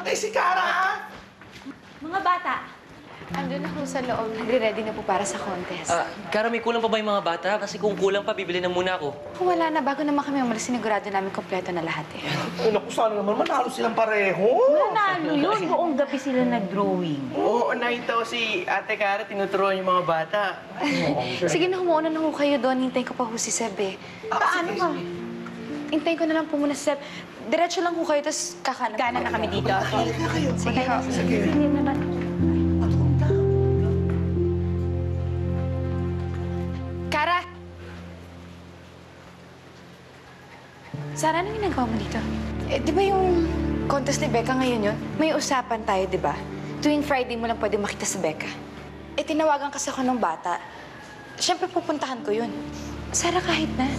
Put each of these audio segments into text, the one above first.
Patay si Kara! Mga bata, Andun na po sa loob. Nagre-ready na po para sa contest. Ah, Kara, may kulang pa ba yung mga bata? Kasi kung kulang pa, bibili na muna ako. Kung wala na, bago naman kami umalis, sinigurado namin kompleto na lahat eh. Ay, naku, sana naman manalo silang pareho. nanalo yun. Buong gabi sila nag-drawing. Oo, nakita ko si Ate Cara, tinuturuan yung mga bata. Sige na, humuuna na ho kayo doon. Hintayin ko pa ho si Seb eh. Paano ka? Hintayin ko na lang po muna si Seb. Diretso lang ho kayo, tapos kakanan. Kanan na kami dito. Sige ho. Sige. Hindi na ba? Kara! Sara, anong ginagawa mo dito? Eh, di ba yung contest ni Becca ngayon yun? May usapan tayo, di ba? Tuwing Friday mo lang pwede makita si Becca. Eh, tinawagan kasi ako ng bata. Siyempre, pupuntahan ko yun. Sara, kahit na.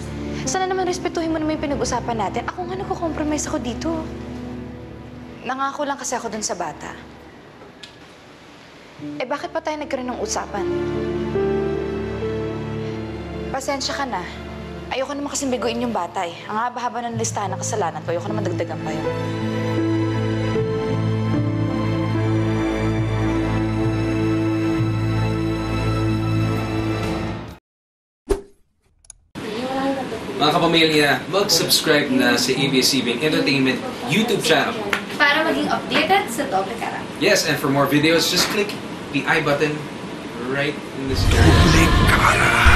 Sana naman respetuhin mo naman yung pinag-usapan natin. Ako nga nagko-compromise ako dito. Nangako lang kasi ako dun sa bata. Eh, bakit pa tayo nagkaroon ng usapan? Pasensya ka na. Ayoko naman kasing biguin yung bata eh. Ang haba-haba ng listahan ng kasalanan ko. Ayoko naman dagdagan pa yun. Mga kapamilya, mag-subscribe na sa ABS-CBN Entertainment YouTube channel. Para maging updated sa Doble Kara. Yes, and for more videos, just click the I button right in this area.